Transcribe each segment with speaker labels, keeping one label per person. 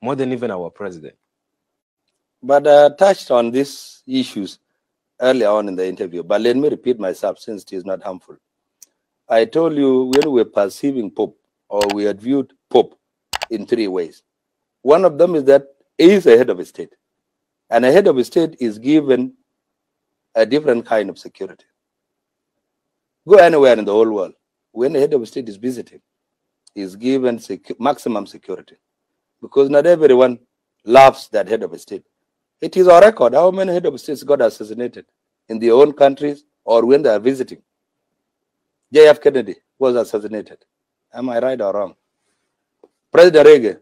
Speaker 1: more than even our president.
Speaker 2: But I uh, touched on these issues earlier on in the interview, but let me repeat myself since it is not harmful. I told you when we were perceiving Pope, or we had viewed Pope in three ways. One of them is that he is a head of a state, and a head of a state is given a different kind of security. Go anywhere in the whole world, when a head of state is visiting, is given maximum security, because not everyone loves that head of state. It is our record how many head of states got assassinated in their own countries or when they are visiting. J.F. Kennedy was assassinated. Am I right or wrong? President Reagan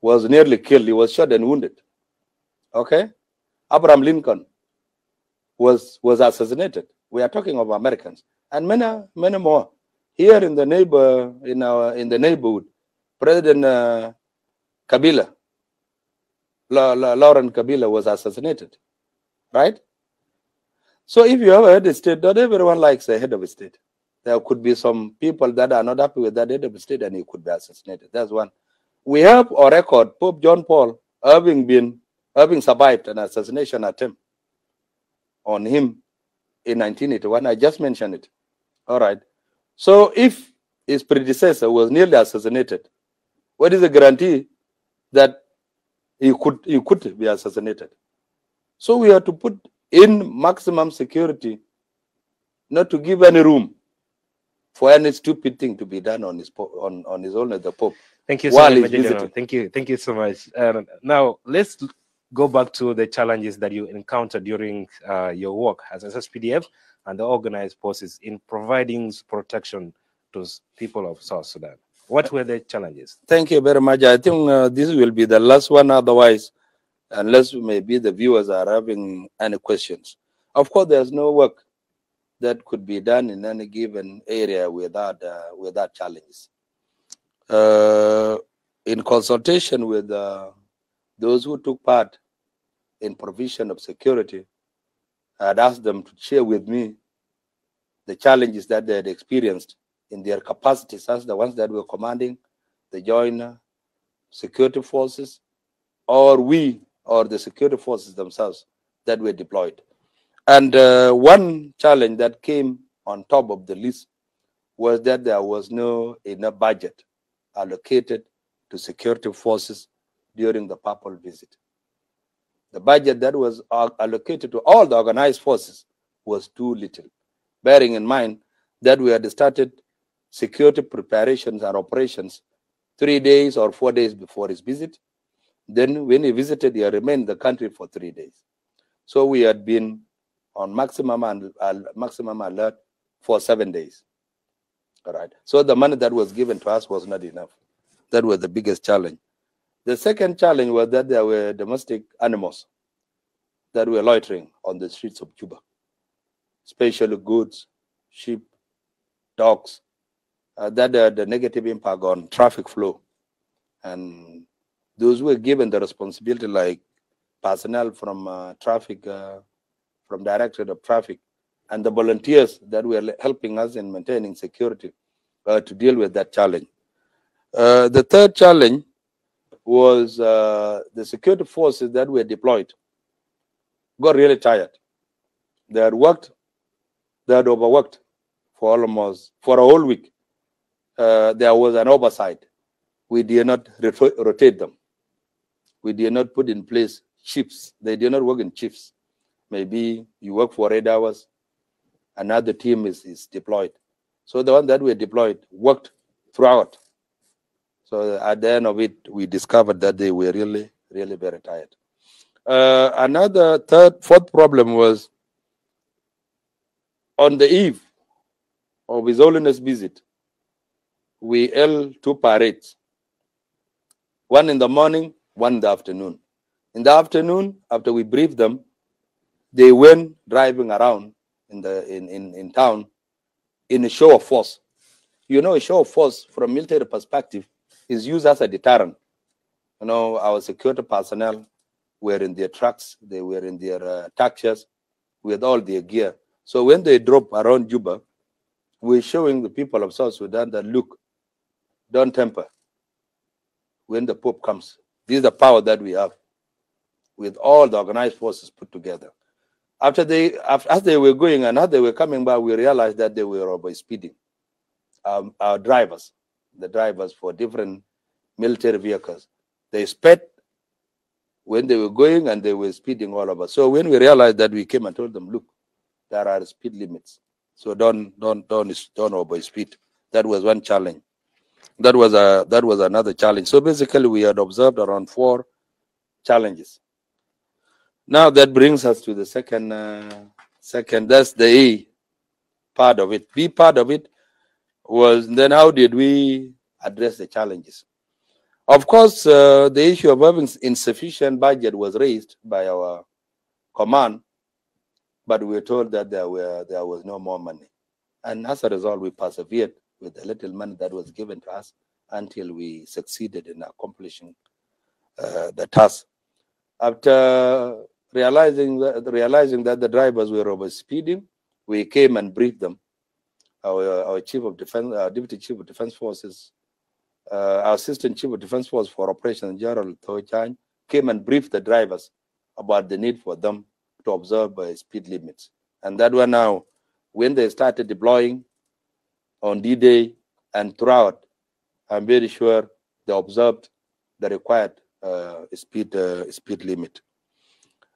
Speaker 2: was nearly killed. He was shot and wounded. Okay? Abraham Lincoln was, was assassinated. We are talking of Americans. And many, many more. Here in the neighbor, in our in the neighborhood, President uh, Kabila Laurent Kabila was assassinated, right? So if you have a head of state, not everyone likes a head of state. There could be some people that are not happy with that head of state and he could be assassinated. That's one. We have a record, Pope John Paul having been, having survived an assassination attempt on him in 1981. I just mentioned it. All right. So if his predecessor was nearly assassinated, what is the guarantee that he could he could be assassinated. So we have to put in maximum security, not to give any room for any stupid thing to be done on his on on his own as the Pope.
Speaker 1: Thank you so much. Thank you, thank you so much. Uh, now let's go back to the challenges that you encountered during uh, your work as SSPDF and the organized forces in providing protection to people of South Sudan. What were the challenges?
Speaker 2: Thank you very much. I think uh, this will be the last one. Otherwise, unless maybe the viewers are having any questions. Of course, there's no work that could be done in any given area without uh, without challenges. Uh, in consultation with uh, those who took part in provision of security, I'd asked them to share with me the challenges that they had experienced in their capacities as the ones that were commanding the joint security forces, or we, or the security forces themselves that were deployed. And uh, one challenge that came on top of the list was that there was no enough budget allocated to security forces during the Papal visit. The budget that was allocated to all the organized forces was too little, bearing in mind that we had started security preparations and operations three days or four days before his visit. Then when he visited, he remained in the country for three days. So we had been on maximum and uh, maximum alert for seven days. All right. So the money that was given to us was not enough. That was the biggest challenge. The second challenge was that there were domestic animals that were loitering on the streets of Juba, especially goods, sheep, dogs, uh, that uh, the negative impact on traffic flow. And those were given the responsibility, like personnel from uh, traffic, uh, from Directorate of Traffic, and the volunteers that were helping us in maintaining security uh, to deal with that challenge. Uh, the third challenge was the security forces that were deployed got really tired. They had worked, they had overworked for almost for a whole week uh, there was an oversight. We did not rotate them. We did not put in place shifts. They did not work in shifts. Maybe you work for eight hours, another team is, is deployed. So the one that we deployed worked throughout. So at the end of it, we discovered that they were really, really very tired. Uh, another third, fourth problem was on the eve of His Holiness visit, we held two parades, one in the morning, one in the afternoon. In the afternoon, after we briefed them, they went driving around in the in, in, in town in a show of force. You know, a show of force from a military perspective is used as a deterrent. You know, our security personnel were in their trucks, they were in their uh, taxis with all their gear. So when they drop around Juba, we're showing the people of South Sudan that look, don't temper when the Pope comes. This is the power that we have with all the organized forces put together. After they, after, as they were going and as they were coming back, we realized that they were over speeding. Um, our drivers, the drivers for different military vehicles, they sped when they were going and they were speeding all over. So when we realized that, we came and told them, look, there are speed limits. So don't don't don't don't over speed. That was one challenge. That was a that was another challenge. So basically, we had observed around four challenges. Now that brings us to the second uh, second. That's the A part of it. B part of it was then how did we address the challenges? Of course, uh, the issue of having insufficient budget was raised by our command, but we were told that there were there was no more money, and as a result, we persevered with the little money that was given to us until we succeeded in accomplishing uh, the task. After realizing that, realizing that the drivers were over speeding, we came and briefed them. Our, our chief of defense, our deputy chief of defense forces, uh, our assistant chief of defense force for operations, General Toy came and briefed the drivers about the need for them to observe uh, speed limits. And that were now, when they started deploying on D-Day and throughout, I'm very sure they observed the required uh, speed uh, speed limit.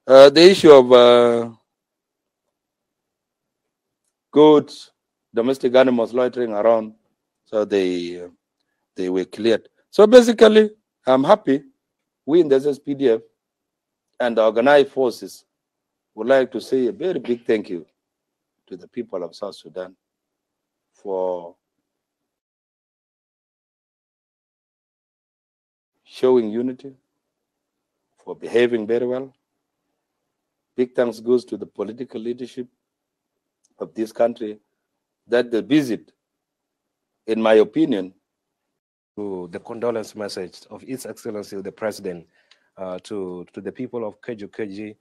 Speaker 2: Uh, the issue of uh, goods, domestic animals loitering around, so they they were cleared. So basically, I'm happy we in the SSPDF and the organized forces would like to say a very big thank you to the people of South Sudan for showing unity, for behaving very well. Big thanks goes to the political leadership of this country that the visit, in my opinion,
Speaker 1: to the condolence message of His Excellency the President uh, to to the people of Keju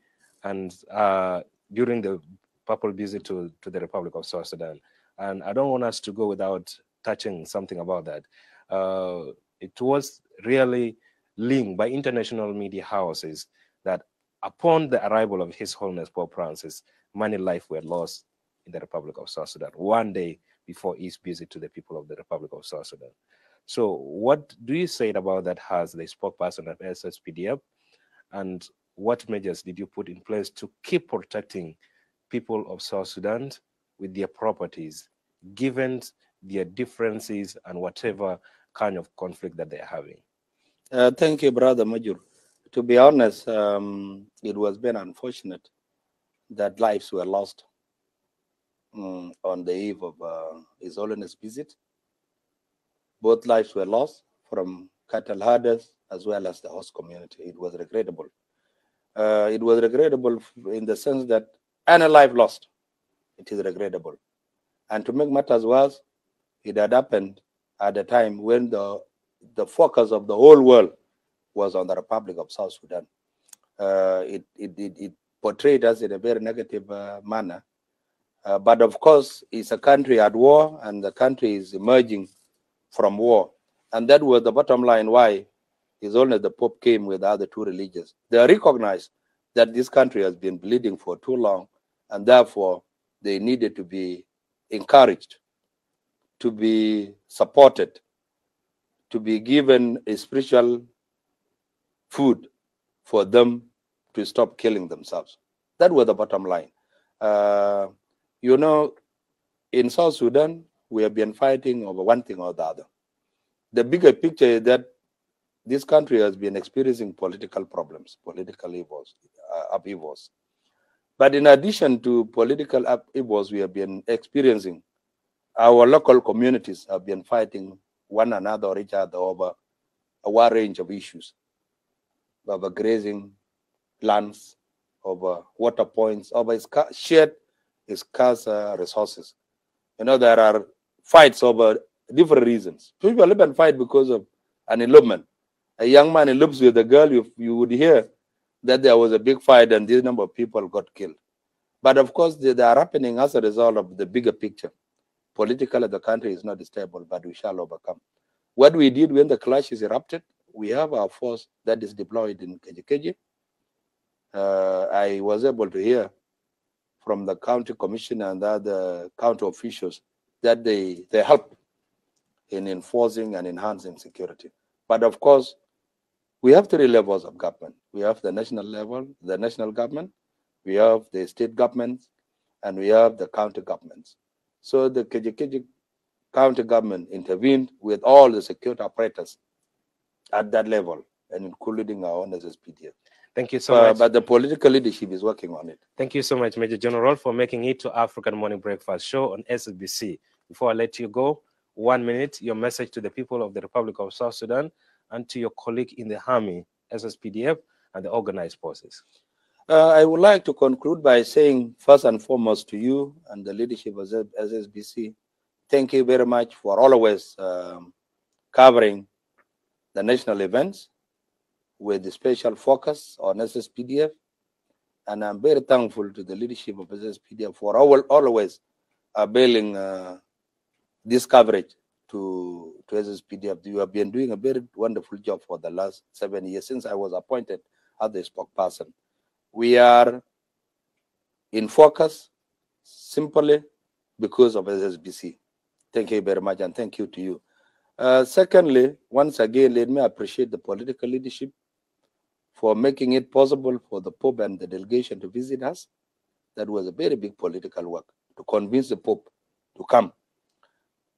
Speaker 1: and uh, during the papal visit to, to the Republic of South Sudan. And I don't want us to go without touching something about that. Uh, it was really linked by international media houses that upon the arrival of His Holiness Pope Francis, many lives were lost in the Republic of South Sudan, one day before his visit to the people of the Republic of South Sudan. So what do you say about that as the spokesperson of SSPDF? And what measures did you put in place to keep protecting people of South Sudan with their properties, given their differences and whatever kind of conflict that they're having?
Speaker 2: Uh, thank you, Brother Majur. To be honest, um, it was been unfortunate that lives were lost um, on the eve of uh, His Holiness visit. Both lives were lost from cattle herders as well as the host community. It was regrettable. Uh, it was regrettable in the sense that any life lost, it is regrettable. And to make matters worse, it had happened at a time when the the focus of the whole world was on the Republic of South Sudan. Uh, it, it, it, it, portrayed us in a very negative uh, manner. Uh, but of course, it's a country at war, and the country is emerging from war. And that was the bottom line why is only the Pope came with the other two religions. They recognized that this country has been bleeding for too long, and therefore they needed to be encouraged, to be supported, to be given a spiritual food for them to stop killing themselves. That was the bottom line. Uh, you know, in South Sudan, we have been fighting over one thing or the other. The bigger picture is that this country has been experiencing political problems, political evils, uh, upheavals. But in addition to political upheavals we have been experiencing, our local communities have been fighting one another or each other over a wide range of issues, over grazing lands, over water points, over shared scarce uh, resources. You know, there are fights over different reasons. People even fight because of an elopement. A young man elopes with a girl, you, you would hear that there was a big fight and this number of people got killed. But of course, they, they are happening as a result of the bigger picture. Politically, the country is not stable, but we shall overcome. What we did when the clashes erupted, we have our force that is deployed in Keji uh, I was able to hear from the county commissioner and the other county officials that they, they help in enforcing and enhancing security. But of course, we have three levels of government. We have the national level, the national government, we have the state governments, and we have the county governments. So the Kajo-Keji county government intervened with all the security operators at that level, and including our own SSPDF.
Speaker 1: Thank you so
Speaker 2: Uh,
Speaker 1: much.
Speaker 2: but the political leadership is working on it.
Speaker 1: Thank you so much, Major General, for making it to African Morning Breakfast Show on SSBC. Before I let you go, one minute, your message to the people of the Republic of South Sudan and to your colleague in the Army, SSPDF, and the organized forces.
Speaker 2: Uh, I would like to conclude by saying, first and foremost, to you and the leadership of SSBC, thank you very much for always um, covering the national events with the special focus on SSPDF. And I'm very thankful to the leadership of SSPDF for always availing uh, this coverage to, to SSPDF. You have been doing a very wonderful job for the last seven years since I was appointed as the spokesperson we are in focus simply because of SSBC. Thank you very much, and thank you to you. Uh, secondly, once again, let me appreciate the political leadership for making it possible for the Pope and the delegation to visit us. That was a very big political work to convince the Pope to come.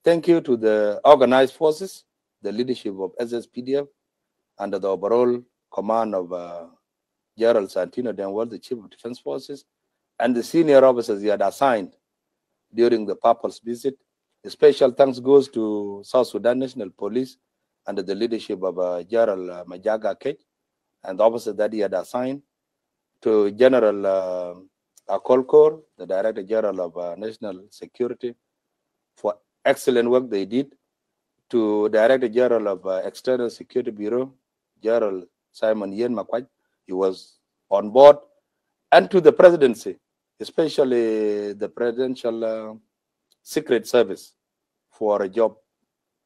Speaker 2: Thank you to the organized forces, the leadership of SSPDF, under the overall command of uh, General Santino Deng Wol, the Chief of Defense Forces, and the senior officers he had assigned during the Purpose visit. A special thanks goes to South Sudan National Police under the leadership of uh, General uh, Majak Akech and the officers that he had assigned, to General uh, Akol Koor, the Director General of uh, National Security, for excellent work they did, to Director General of uh, External Security Bureau, General Simon Yien Makuach, he was on board, and to the presidency, especially the presidential uh, secret service for a job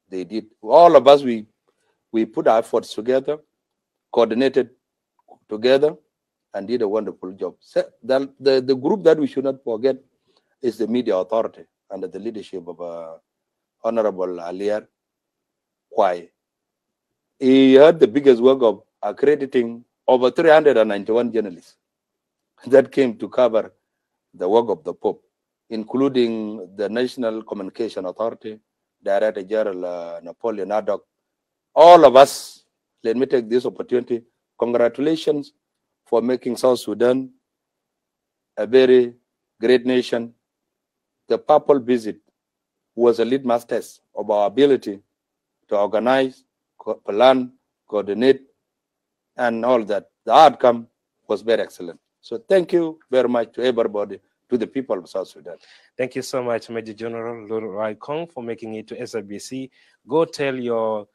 Speaker 2: they did. All of us, we we put our efforts together, coordinated together, and did a wonderful job. So the, the, the group that we should not forget is the media authority under the leadership of uh, Honorable Alier Kuai. He had the biggest work of accrediting over 391 journalists that came to cover the work of the Pope, including the National Communication Authority, Director General uh, Napoleon Adok. All of us, let me take this opportunity. Congratulations for making South Sudan a very great nation. The Papal visit was a litmus test of our ability to organize, plan, coordinate, and all that. The outcome was very excellent. So thank you very much to everybody, to the people of South Sudan.
Speaker 1: Thank you so much, Major General Lul Ruai Koang, for making it to SSBC. Go tell your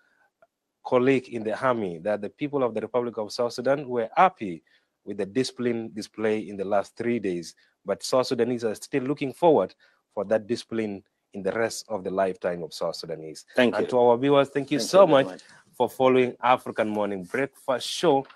Speaker 1: colleague in the army that the people of the Republic of South Sudan were happy with the discipline display in the last three days, but South Sudanese are still looking forward for that discipline in the rest of the lifetime of South Sudanese.
Speaker 2: Thank
Speaker 1: And
Speaker 2: you.
Speaker 1: to our viewers, thank you
Speaker 2: Thank
Speaker 1: so
Speaker 2: very
Speaker 1: much for following African Morning Breakfast Show